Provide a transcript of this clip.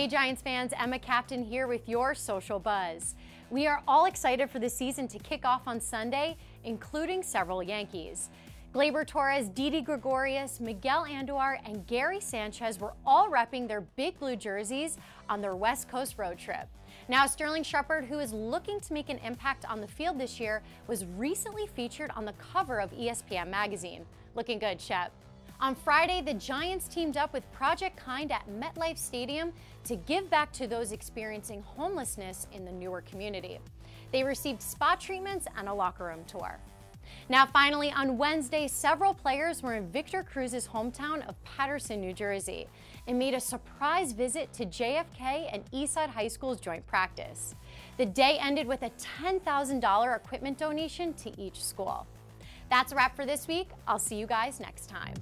Hey Giants fans, Emma Captain here with your social buzz. We are all excited for the season to kick off on Sunday, including several Yankees. Gleyber Torres, Didi Gregorius, Miguel Andujar, and Gary Sanchez were all repping their big blue jerseys on their West Coast road trip. Now, Sterling Shepard, who is looking to make an impact on the field this year, was recently featured on the cover of ESPN magazine. Looking good, Shep. On Friday, the Giants teamed up with Project Kind at MetLife Stadium to give back to those experiencing homelessness in the newer community. They received spa treatments and a locker room tour. Now, finally, on Wednesday, several players were in Victor Cruz's hometown of Paterson, New Jersey, and made a surprise visit to JFK and Eastside High School's joint practice. The day ended with a $10,000 equipment donation to each school. That's a wrap for this week. I'll see you guys next time.